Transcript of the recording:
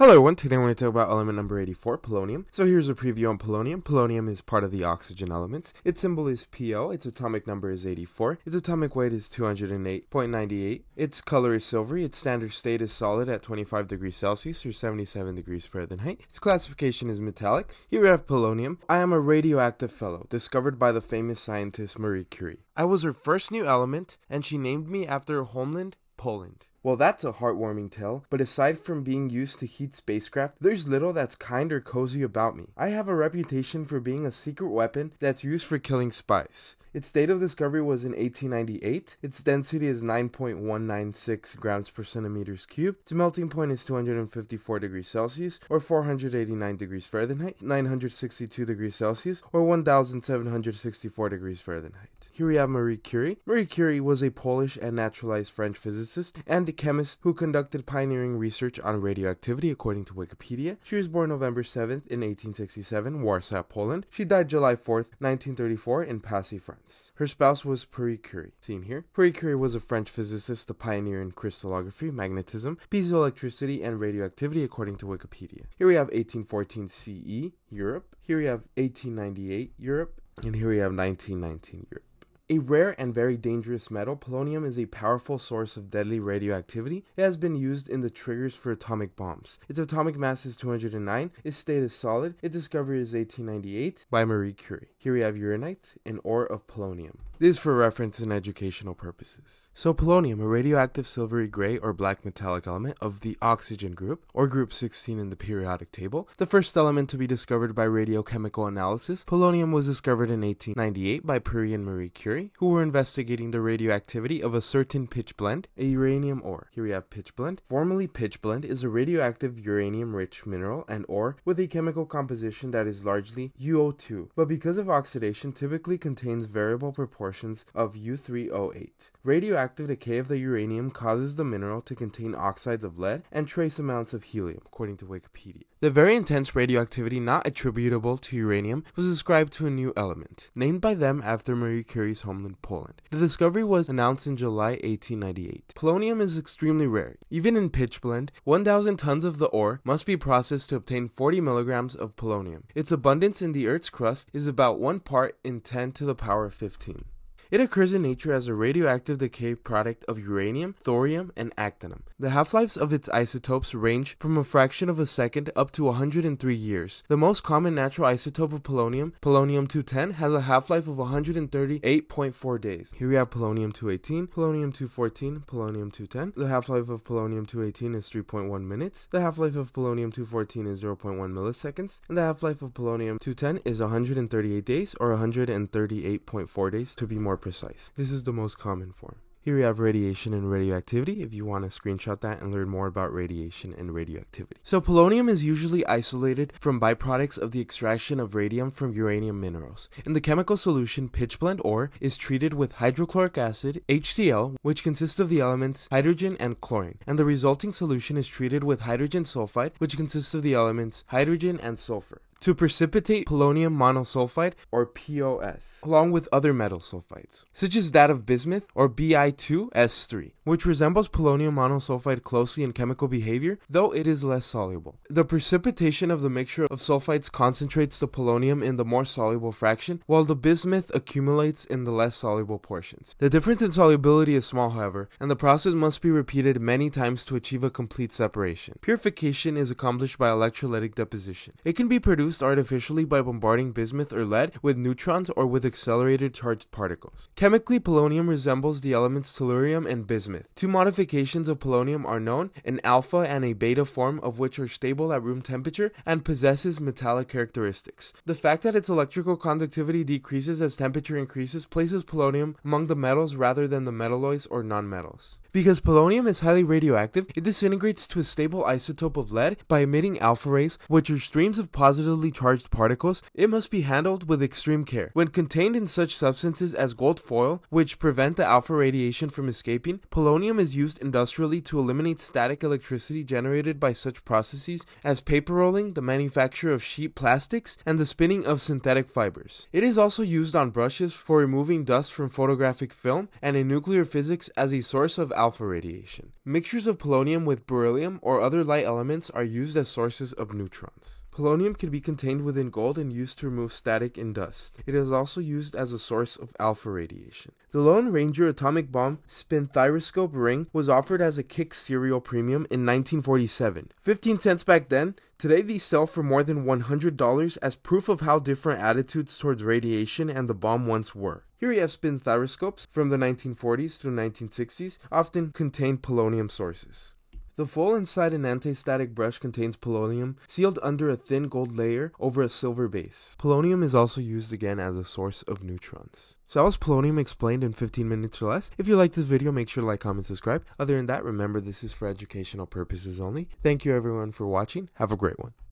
Hello everyone, today I want to talk about element number 84, polonium. So here's a preview on polonium. Polonium is part of the oxygen elements. Its symbol is Po, its atomic number is 84, its atomic weight is 208.98, its color is silvery, its standard state is solid at 25 degrees Celsius or 77 degrees Fahrenheit. Its classification is metallic. Here we have polonium. I am a radioactive fellow, discovered by the famous scientist Marie Curie. I was her first new element, and she named me after her homeland, Poland. Well, that's a heartwarming tale, but aside from being used to heat spacecraft, there's little that's kind or cozy about me. I have a reputation for being a secret weapon that's used for killing spies. Its date of discovery was in 1898. Its density is 9.196 grams per centimeters cubed. Its melting point is 254 degrees Celsius or 489 degrees Fahrenheit, 962 degrees Celsius or 1764 degrees Fahrenheit. Here we have Marie Curie. Marie Curie was a Polish and naturalized French physicist and chemist who conducted pioneering research on radioactivity, according to Wikipedia. She was born November 7th in 1867, Warsaw, Poland. She died July 4th, 1934, in Passy, France. Her spouse was Marie Curie, seen here. Marie Curie was a French physicist, a pioneer in crystallography, magnetism, piezoelectricity, and radioactivity, according to Wikipedia. Here we have 1814 CE, Europe. Here we have 1898, Europe. And here we have 1919, Europe. A rare and very dangerous metal, polonium is a powerful source of deadly radioactivity. It has been used in the triggers for atomic bombs. Its atomic mass is 209, its state is solid, its discovery is 1898 by Marie Curie. Here we have uraninite, an ore of polonium. This is for reference and educational purposes. So polonium, a radioactive silvery gray or black metallic element of the oxygen group, or group 16 in the periodic table, the first element to be discovered by radiochemical analysis, polonium was discovered in 1898 by Curie and Marie Curie, who were investigating the radioactivity of a certain pitchblende, a uranium ore. Here we have pitchblende. Formerly pitchblende is a radioactive uranium-rich mineral and ore with a chemical composition that is largely UO2, but because of oxidation typically contains variable proportions of U3O8. Radioactive decay of the uranium causes the mineral to contain oxides of lead and trace amounts of helium, according to Wikipedia. The very intense radioactivity not attributable to uranium was ascribed to a new element, named by them after Marie Curie's homeland, Poland. The discovery was announced in July 1898. Polonium is extremely rare. Even in pitchblende, 1,000 tons of the ore must be processed to obtain 40 milligrams of polonium. Its abundance in the Earth's crust is about 1 part in 10 to the power of 15. It occurs in nature as a radioactive decay product of uranium, thorium, and actinium. The half-lives of its isotopes range from a fraction of a second up to 103 years. The most common natural isotope of polonium, polonium-210, has a half-life of 138.4 days. Here we have polonium-218, polonium-214, polonium-210. The half-life of polonium-218 is 3.1 minutes. The half-life of polonium-214 is 0.1 milliseconds. And the half-life of polonium-210 is 138 days or 138.4 days to be more precise. This is the most common form. Here we have radiation and radioactivity if you want to screenshot that and learn more about radiation and radioactivity. So polonium is usually isolated from byproducts of the extraction of radium from uranium minerals. In the chemical solution, pitchblende ore is treated with hydrochloric acid, HCl, which consists of the elements hydrogen and chlorine, and the resulting solution is treated with hydrogen sulfide, which consists of the elements hydrogen and sulfur to precipitate polonium monosulfide or POS, along with other metal sulfides, such as that of bismuth or Bi2S3, which resembles polonium monosulfide closely in chemical behavior, though it is less soluble. The precipitation of the mixture of sulfides concentrates the polonium in the more soluble fraction, while the bismuth accumulates in the less soluble portions. The difference in solubility is small, however, and the process must be repeated many times to achieve a complete separation. Purification is accomplished by electrolytic deposition. It can be produced produced artificially by bombarding bismuth or lead with neutrons or with accelerated charged particles. Chemically, polonium resembles the elements tellurium and bismuth. Two modifications of polonium are known, an alpha and a beta form of which are stable at room temperature and possesses metallic characteristics. The fact that its electrical conductivity decreases as temperature increases places polonium among the metals rather than the metalloids or nonmetals. Because polonium is highly radioactive, it disintegrates to a stable isotope of lead by emitting alpha rays, which are streams of positively charged particles. It must be handled with extreme care. When contained in such substances as gold foil, which prevent the alpha radiation from escaping, polonium is used industrially to eliminate static electricity generated by such processes as paper rolling, the manufacture of sheet plastics, and the spinning of synthetic fibers. It is also used on brushes for removing dust from photographic film and in nuclear physics as a source of alpha radiation. Mixtures of polonium with beryllium or other light elements are used as sources of neutrons. Polonium can be contained within gold and used to remove static and dust. It is also used as a source of alpha radiation. The Lone Ranger atomic bomb spinthariscope ring was offered as a Kix cereal premium in 1947. 15 cents back then, today these sell for more than $100 as proof of how different attitudes towards radiation and the bomb once were. Here we have spinthariscopes from the 1940s through 1960s, often contained polonium sources. The full inside an anti-static brush contains polonium sealed under a thin gold layer over a silver base. Polonium is also used again as a source of neutrons. So that was polonium explained in 15 minutes or less. If you liked this video, make sure to like, comment, subscribe. Other than that, remember this is for educational purposes only. Thank you everyone for watching. Have a great one.